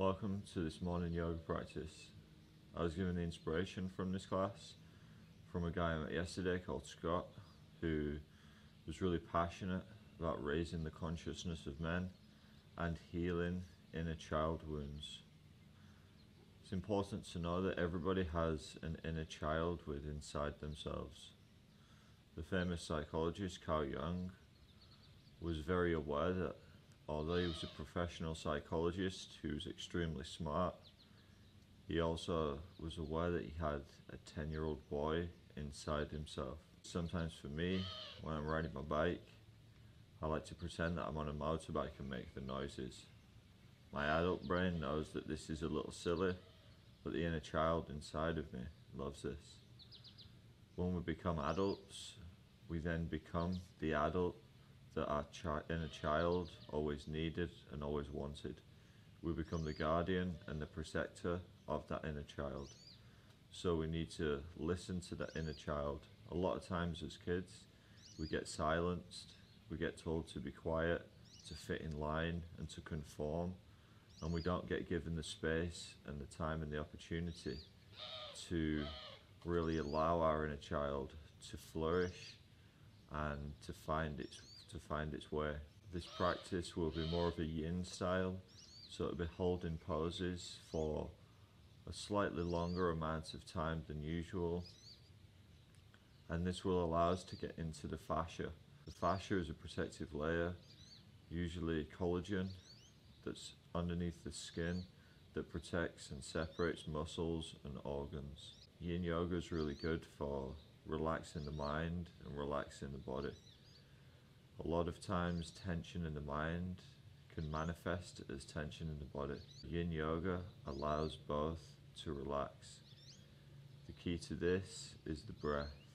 Welcome to this morning yoga practice. I was given the inspiration from this class from a guy I met yesterday called Scott who was really passionate about raising the consciousness of men and healing inner child wounds. It's important to know that everybody has an inner child within inside themselves. The famous psychologist Carl Jung was very aware that although he was a professional psychologist who was extremely smart, he also was aware that he had a 10 year old boy inside himself. Sometimes for me, when I'm riding my bike, I like to pretend that I'm on a motorbike and make the noises. My adult brain knows that this is a little silly, but the inner child inside of me loves this. When we become adults, we then become the adult that our chi- inner child always needed and always wanted. We become the guardian and the protector of that inner child. So we need to listen to that inner child. A lot of times as kids, we get silenced, we get told to be quiet, to fit in line, and to conform, and we don't get given the space and the time and the opportunity to really allow our inner child to flourish and to find its to find its way. This practice will be more of a yin style, so it'll be holding poses for a slightly longer amount of time than usual. And this will allow us to get into the fascia. The fascia is a protective layer, usually collagen, that's underneath the skin that protects and separates muscles and organs. Yin yoga is really good for relaxing the mind and relaxing the body. A lot of times, tension in the mind can manifest as tension in the body. Yin yoga allows both to relax. The key to this is the breath.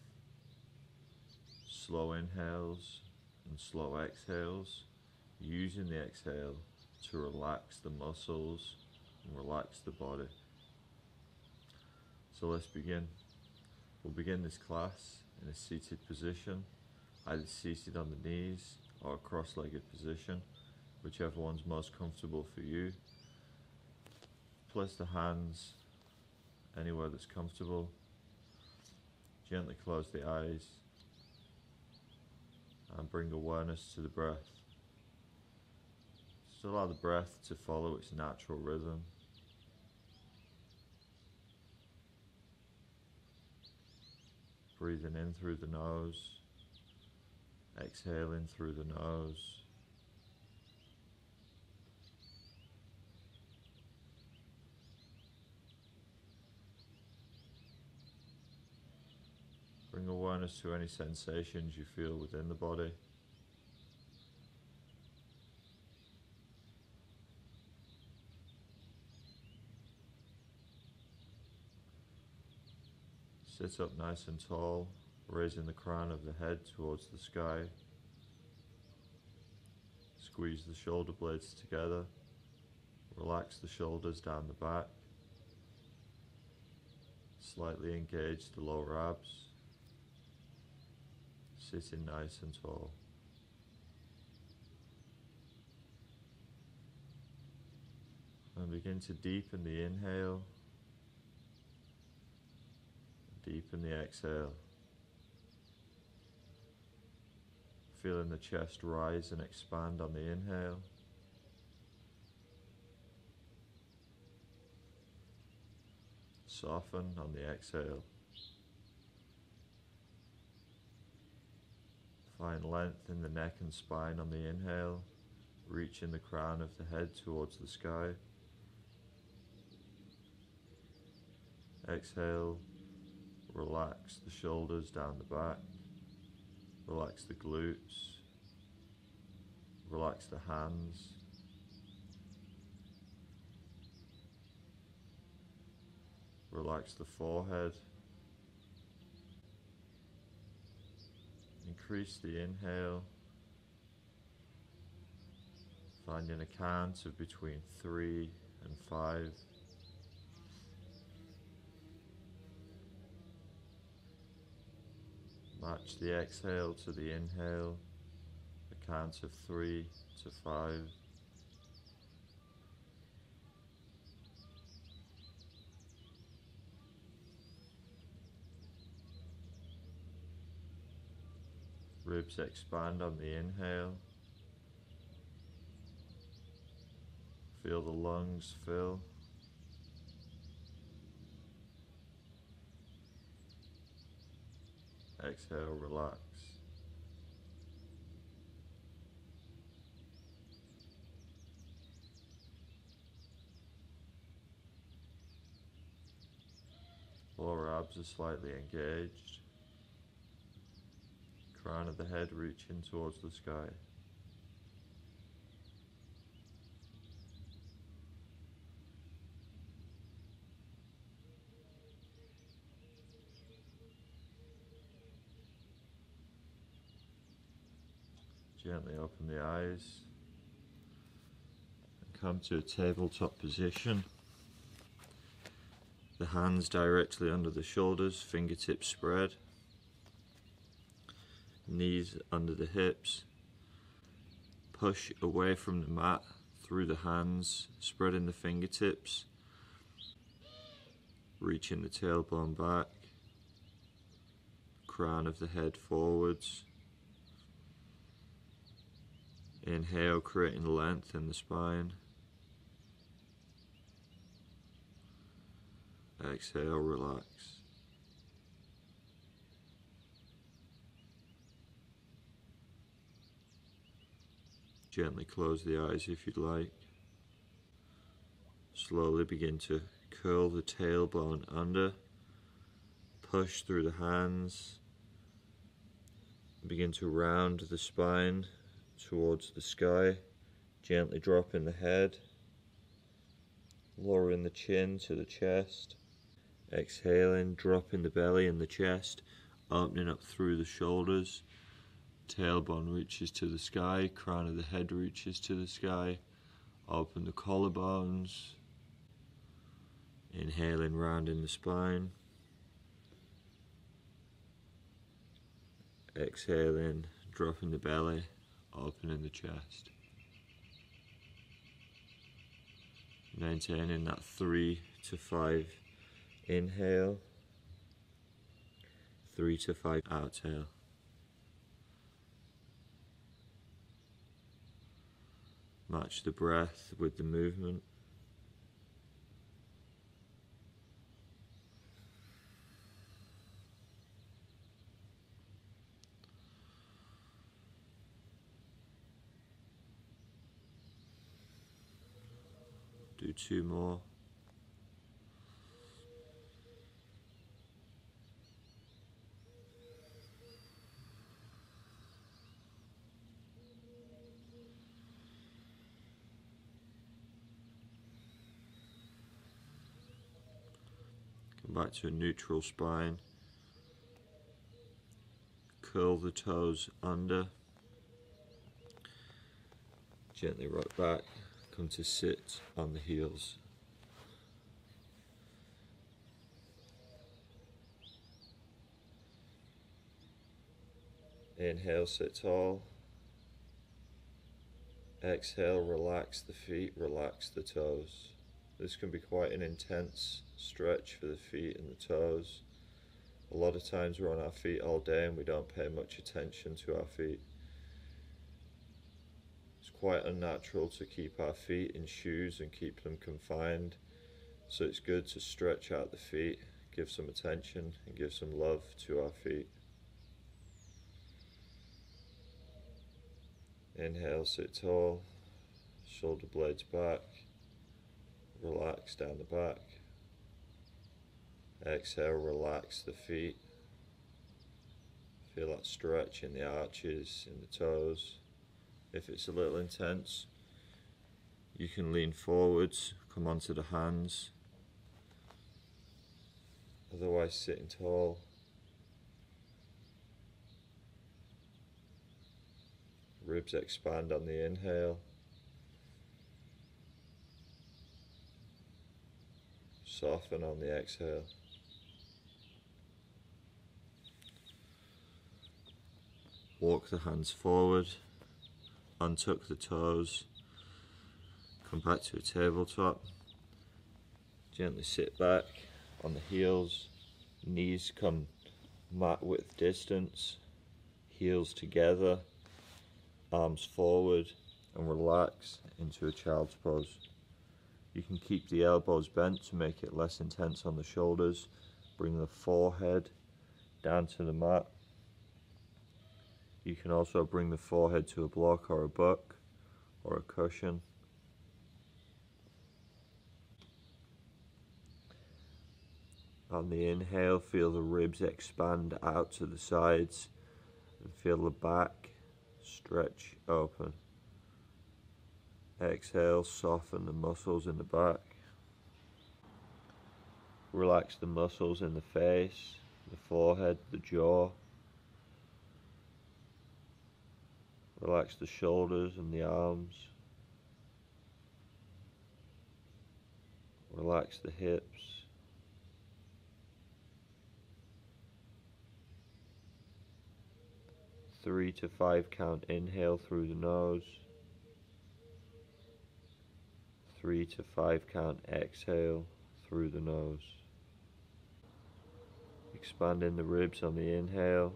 Slow inhales and slow exhales, using the exhale to relax the muscles and relax the body. So let's begin. We'll begin this class in a seated position either seated on the knees or cross-legged position, whichever one's most comfortable for you. Place the hands anywhere that's comfortable. Gently close the eyes and bring awareness to the breath. Just allow the breath to follow its natural rhythm. Breathing in through the nose Exhaling through the nose. Bring awareness to any sensations you feel within the body. Sit up nice and tall raising the crown of the head towards the sky. Squeeze the shoulder blades together. Relax the shoulders down the back. Slightly engage the lower abs. Sitting nice and tall. And begin to deepen the inhale, deepen the exhale. Feeling the chest rise and expand on the inhale. Soften on the exhale. Find length in the neck and spine on the inhale, reaching the crown of the head towards the sky. Exhale, relax the shoulders down the back. Relax the glutes. Relax the hands. Relax the forehead. Increase the inhale. Finding a count of between three and five. Match the exhale to the inhale, a count of three to five. Ribs expand on the inhale. Feel the lungs fill. Exhale, relax. Lower abs are slightly engaged. Crown of the head reaching towards the sky. Gently open the eyes and come to a tabletop position. The hands directly under the shoulders, fingertips spread, knees under the hips. Push away from the mat through the hands, spreading the fingertips, reaching the tailbone back, crown of the head forwards. Inhale, creating length in the spine. Exhale, relax. Gently close the eyes if you'd like. Slowly begin to curl the tailbone under. Push through the hands. Begin to round the spine towards the sky, gently dropping the head, lowering the chin to the chest, exhaling, dropping the belly and the chest, opening up through the shoulders, tailbone reaches to the sky, crown of the head reaches to the sky, open the collarbones, inhaling, rounding the spine. Exhaling, dropping the belly, opening the chest. Maintaining that three to five inhale, three to five outhale. Match the breath with the movement. Two more. Come back to a neutral spine. Curl the toes under. Gently rock back come to sit on the heels. Inhale, sit tall. Exhale, relax the feet, relax the toes. This can be quite an intense stretch for the feet and the toes. A lot of times we're on our feet all day and we don't pay much attention to our feet quite unnatural to keep our feet in shoes and keep them confined. So it's good to stretch out the feet, give some attention, and give some love to our feet. Inhale, sit tall, shoulder blades back, relax down the back. Exhale, relax the feet. Feel that stretch in the arches, in the toes. If it's a little intense, you can lean forwards, come onto the hands. Otherwise, sitting tall. Ribs expand on the inhale. Soften on the exhale. Walk the hands forward untuck the toes, come back to a tabletop, gently sit back on the heels, knees come mat width distance, heels together, arms forward, and relax into a child's pose. You can keep the elbows bent to make it less intense on the shoulders. Bring the forehead down to the mat. You can also bring the forehead to a block or a book or a cushion. On the inhale, feel the ribs expand out to the sides and feel the back stretch open. Exhale, soften the muscles in the back. Relax the muscles in the face, the forehead, the jaw. Relax the shoulders and the arms. Relax the hips. Three to five count inhale through the nose. Three to five count exhale through the nose. Expanding the ribs on the inhale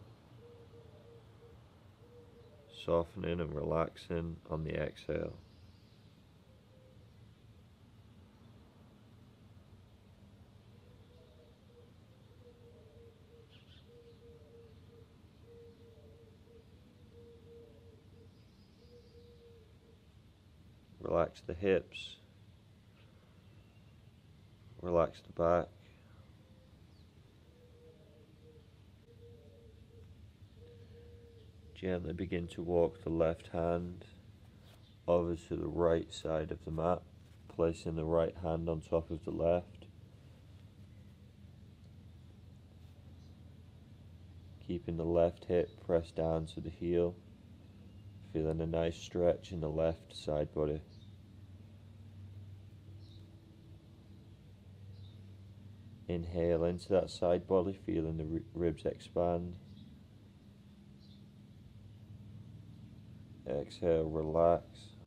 softening and relaxing on the exhale. Relax the hips, relax the back. Gently begin to walk the left hand over to the right side of the mat, placing the right hand on top of the left. Keeping the left hip pressed down to the heel, feeling a nice stretch in the left side body. Inhale into that side body, feeling the ribs expand. Exhale, relax.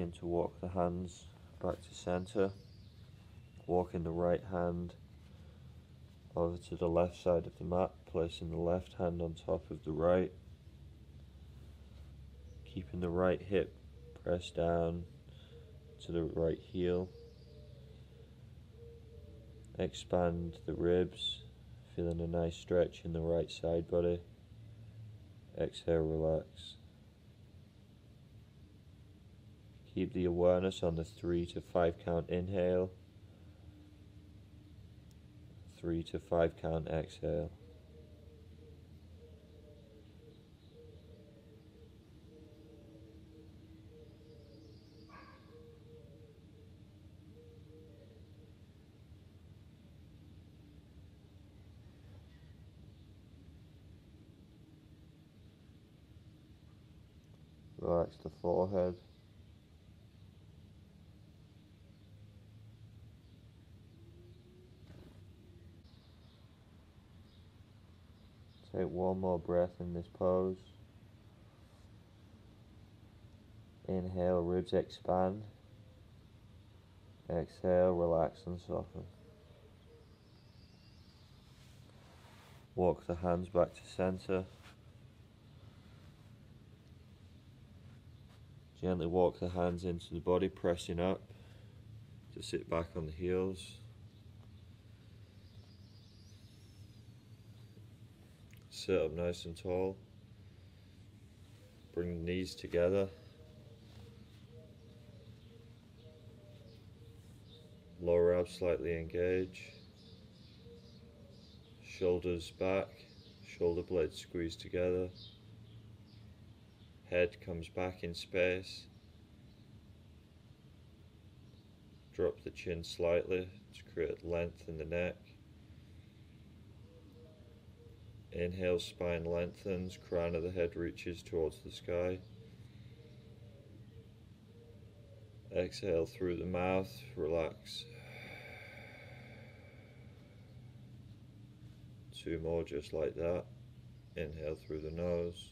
Begin to walk the hands back to center. Walking the right hand over to the left side of the mat, placing the left hand on top of the right. Keeping the right hip pressed down to the right heel. Expand the ribs, feeling a nice stretch in the right side body. Exhale, relax. Keep the awareness on the three to five count inhale, three to five count exhale. Relax the forehead. Take one more breath in this pose. Inhale, ribs expand. Exhale, relax and soften. Walk the hands back to center. Gently walk the hands into the body, pressing up to sit back on the heels. Sit up nice and tall. Bring the knees together. Lower abs slightly engage. Shoulders back, shoulder blades squeeze together. Head comes back in space. drop the chin slightly to create length in the neck. Inhale, spine lengthens, crown of the head reaches towards the sky. Exhale through the mouth, relax. Two more just like that. Inhale through the nose.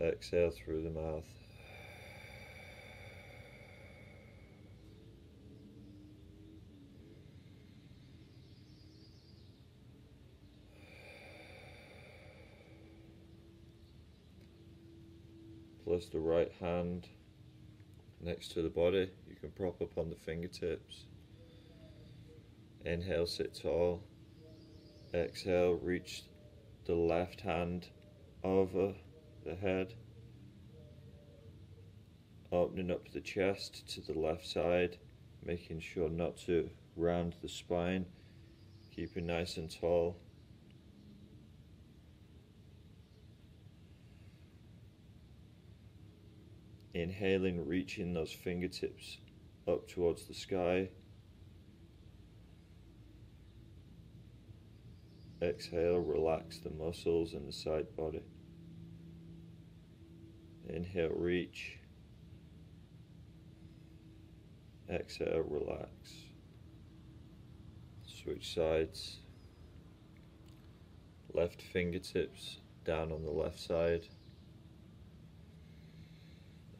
Exhale through the mouth. The right hand next to the body. You can prop up on the fingertips. Inhale, sit tall. Exhale, reach the left hand over the head. Opening up the chest to the left side, making sure not to round the spine. Keeping nice and tall. Inhaling, reaching those fingertips up towards the sky. Exhale, relax the muscles in the side body. Inhale, reach. Exhale, relax. Switch sides. Left fingertips down on the left side.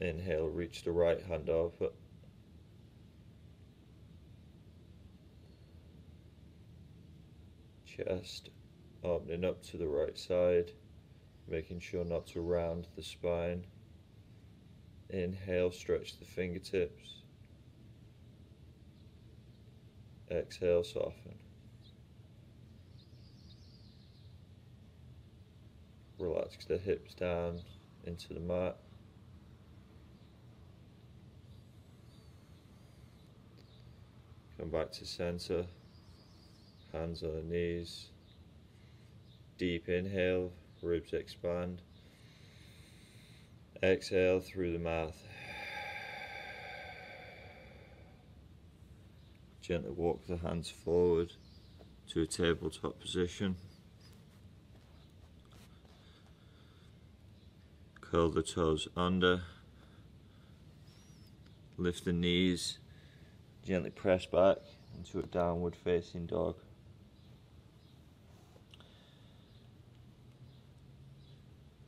Inhale, reach the right hand over. Chest opening up to the right side, making sure not to round the spine. Inhale, stretch the fingertips. Exhale, soften. Relax the hips down into the mat. Come back to center, hands on the knees. Deep inhale, ribs expand. Exhale through the mouth. Gently walk the hands forward to a tabletop position. Curl the toes under. Lift the knees Gently press back into a downward facing dog.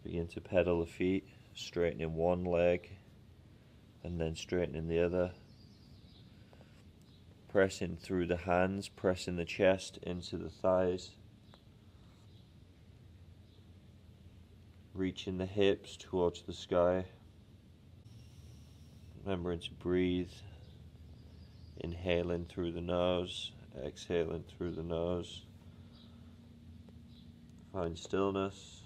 Begin to pedal the feet, straightening one leg and then straightening the other. Pressing through the hands, pressing the chest into the thighs. Reaching the hips towards the sky. Remembering to breathe Inhaling through the nose, exhaling through the nose. Find stillness.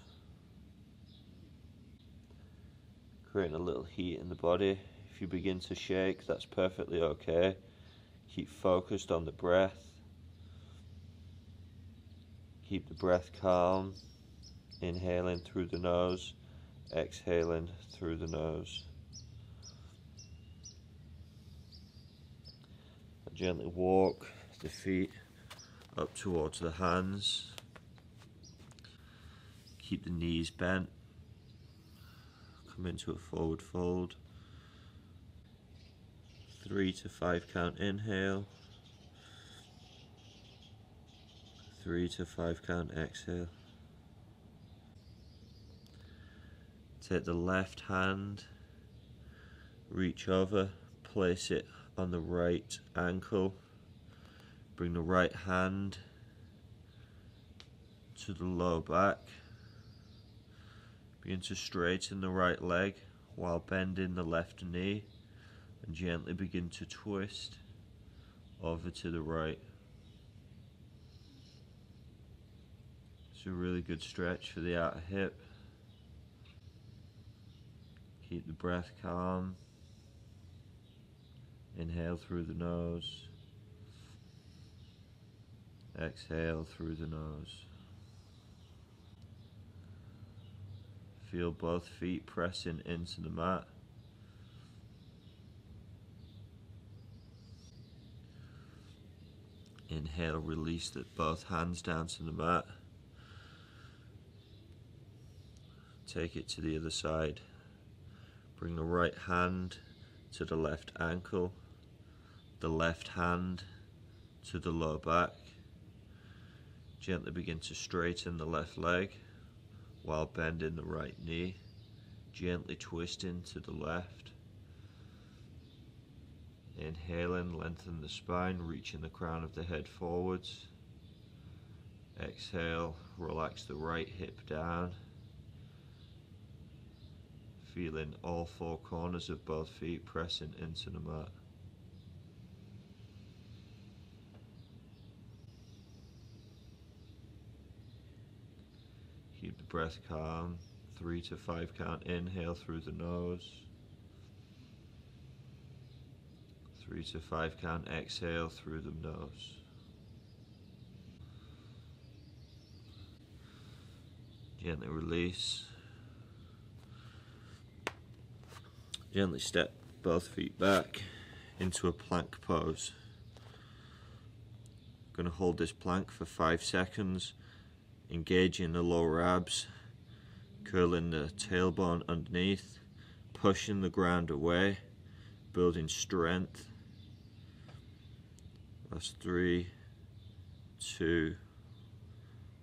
Creating a little heat in the body. If you begin to shake, that's perfectly okay. Keep focused on the breath. Keep the breath calm. Inhaling through the nose, exhaling through the nose. Gently walk the feet up towards the hands. Keep the knees bent. Come into a forward fold. Three to five count inhale. Three to five count exhale. Take the left hand, reach over, place it on the right ankle. Bring the right hand to the low back. Begin to straighten the right leg while bending the left knee and gently begin to twist over to the right. It's a really good stretch for the outer hip. Keep the breath calm. Inhale through the nose. Exhale through the nose. Feel both feet pressing into the mat. Inhale, release the, both hands down to the mat. Take it to the other side. Bring the right hand to the left ankle the left hand to the lower back. Gently begin to straighten the left leg while bending the right knee, gently twisting to the left. Inhaling, lengthen the spine, reaching the crown of the head forwards. Exhale, relax the right hip down. Feeling all four corners of both feet pressing into the mat. Keep the breath calm. Three to five count inhale through the nose. Three to five count exhale through the nose. Gently release. Gently step both feet back into a plank pose. Going to hold this plank for five seconds, engaging the lower abs, curling the tailbone underneath, pushing the ground away, building strength that's three, two,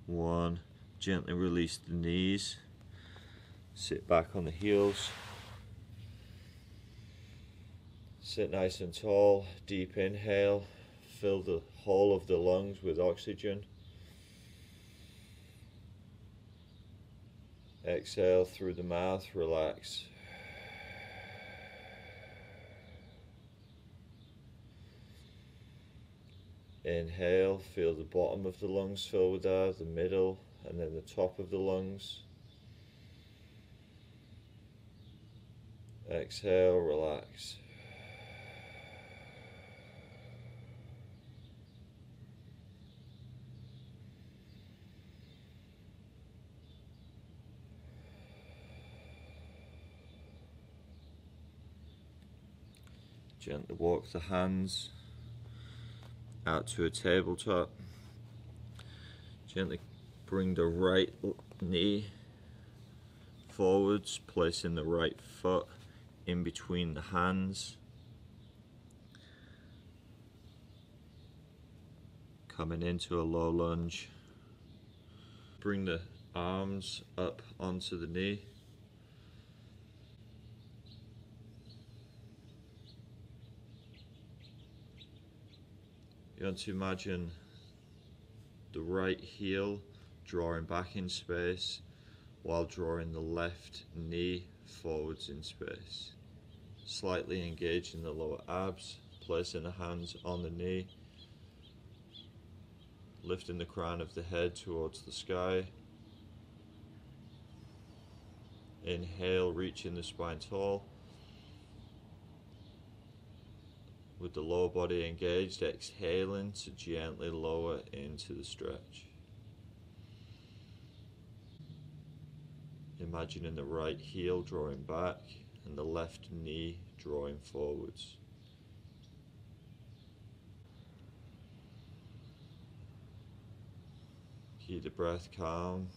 one. Gently release the knees. Sit back on the heels. Sit nice and tall. Deep inhale. Fill the whole of the lungs with oxygen. Exhale through the mouth, relax. Inhale, feel the bottom of the lungs fill with air, the middle, and then the top of the lungs. Exhale, relax. Gently walk the hands out to a tabletop. Gently bring the right knee forwards, placing the right foot in between the hands. Coming into a low lunge. Bring the arms up onto the knee. You want to imagine the right heel drawing back in space while drawing the left knee forwards in space. Slightly engaging the lower abs, placing the hands on the knee, lifting the crown of the head towards the sky. Inhale, reaching the spine tall. With the lower body engaged, exhaling to gently lower into the stretch. Imagining the right heel drawing back and the left knee drawing forwards. Keep the breath calm.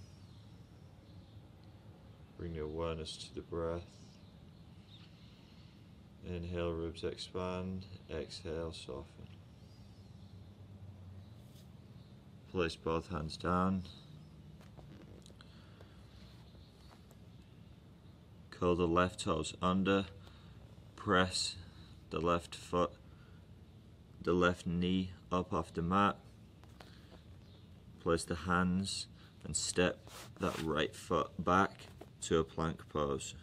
Bring your awareness to the breath. Inhale, ribs expand. Exhale, soften. Place both hands down. Curl the left toes under. Press the left foot, the left knee up off the mat. Place the hands and step that right foot back to a plank pose.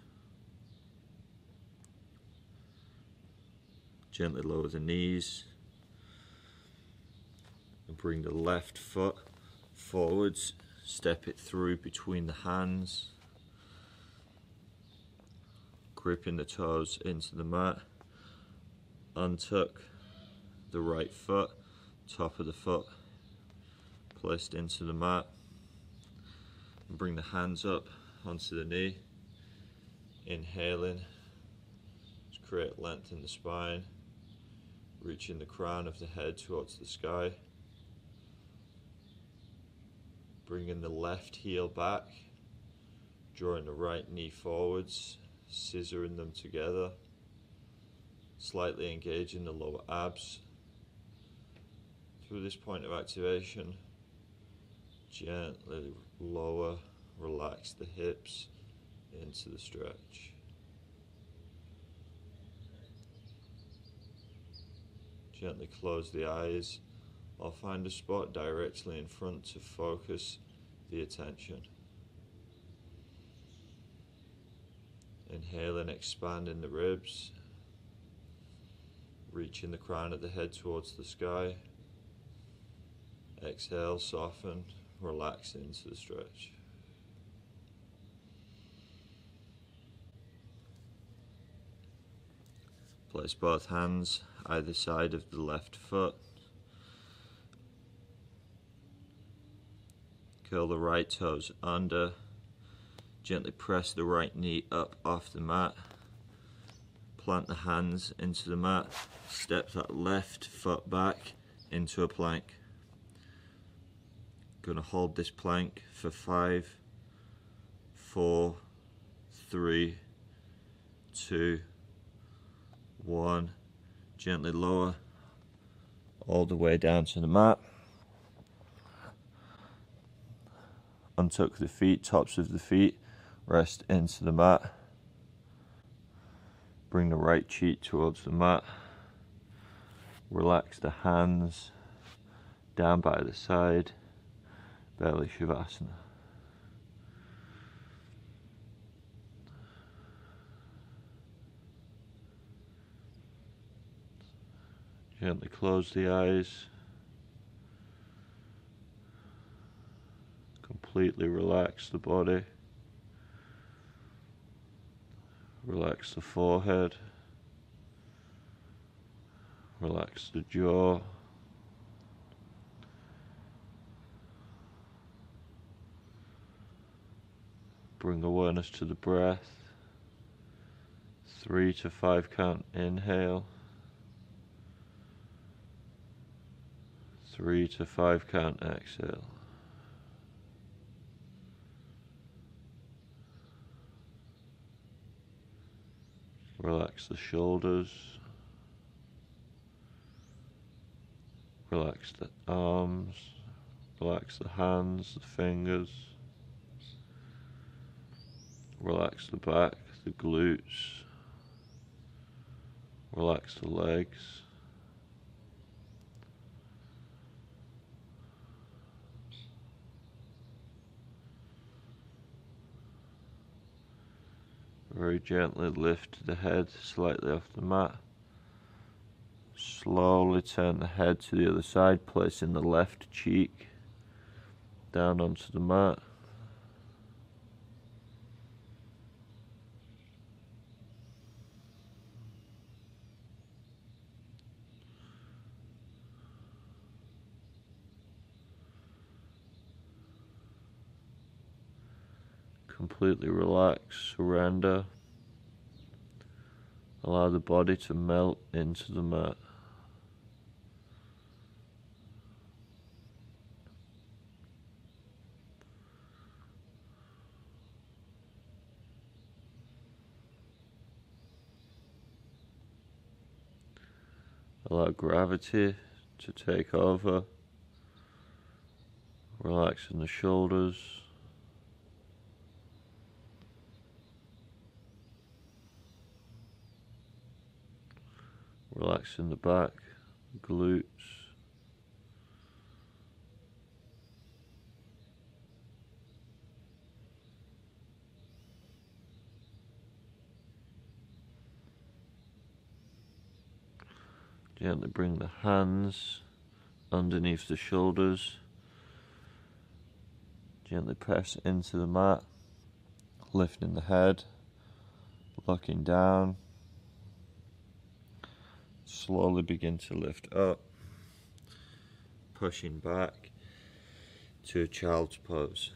Gently lower the knees. And bring the left foot forwards. Step it through between the hands. Gripping the toes into the mat. Untuck the right foot, top of the foot placed into the mat. And bring the hands up onto the knee. Inhaling. Just create length in the spine reaching the crown of the head towards the sky. Bringing the left heel back, drawing the right knee forwards, scissoring them together, slightly engaging the lower abs. Through this point of activation, gently lower, relax the hips into the stretch. Gently close the eyes or find a spot directly in front to focus the attention. Inhale and expand in the ribs, reaching the crown of the head towards the sky. Exhale, soften, relax into the stretch. Place both hands either side of the left foot. Curl the right toes under. Gently press the right knee up off the mat. Plant the hands into the mat. Step that left foot back into a plank. Gonna hold this plank for five, four, three, two, one. Gently lower all the way down to the mat. Untuck the feet, tops of the feet, rest into the mat. Bring the right cheek towards the mat. Relax the hands down by the side. Belly Shavasana. Gently close the eyes. Completely relax the body. Relax the forehead. Relax the jaw. Bring awareness to the breath. Three to five count inhale. Three to five count exhale. Relax the shoulders. Relax the arms. Relax the hands, the fingers. Relax the back, the glutes. Relax the legs. Very gently lift the head slightly off the mat. Slowly turn the head to the other side, placing the left cheek down onto the mat. Completely relax, surrender. Allow the body to melt into the mat. Allow gravity to take over, relaxing the shoulders. Relaxing the back, glutes. Gently bring the hands underneath the shoulders. Gently press into the mat, lifting the head, looking down slowly begin to lift up, pushing back to a child's pose.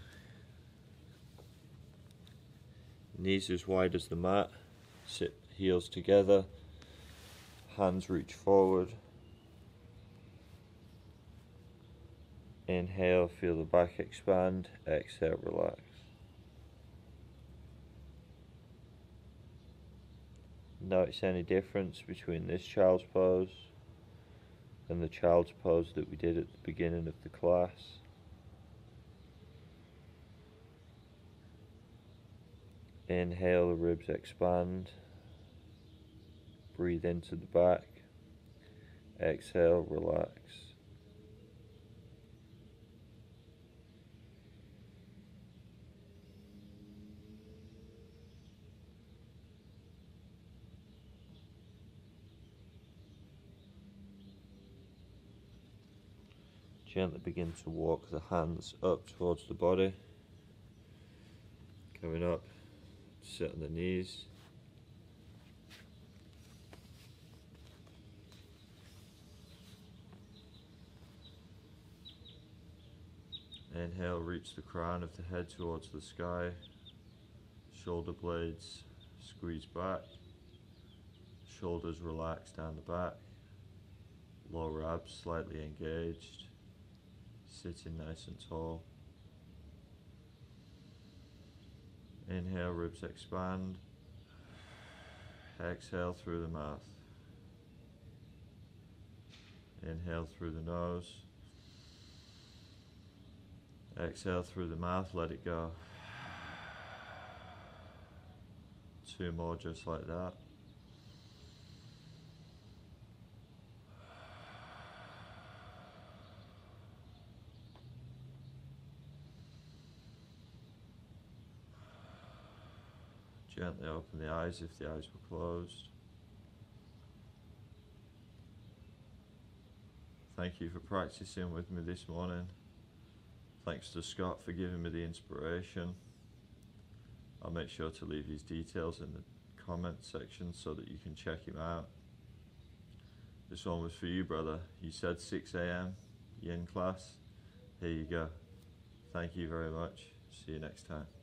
Knees as wide as the mat, sit heels together, hands reach forward. Inhale, feel the back expand. Exhale, relax. Notice any difference between this child's pose and the child's pose that we did at the beginning of the class. Inhale, the ribs expand. Breathe into the back. Exhale, relax. Gently begin to walk the hands up towards the body. Coming up, sit on the knees. Inhale, reach the crown of the head towards the sky. Shoulder blades squeeze back. Shoulders relax down the back. Lower abs slightly engaged. Sitting nice and tall. Inhale, ribs expand. Exhale through the mouth. Inhale through the nose. Exhale through the mouth, let it go. Two more just like that. The eyes if the eyes were closed. Thank you for practicing with me this morning. Thanks to Scott for giving me the inspiration. I'll make sure to leave his details in the comment section so that you can check him out. This one was for you, brother. You said 6 a.m. yin class. Here you go. Thank you very much. See you next time.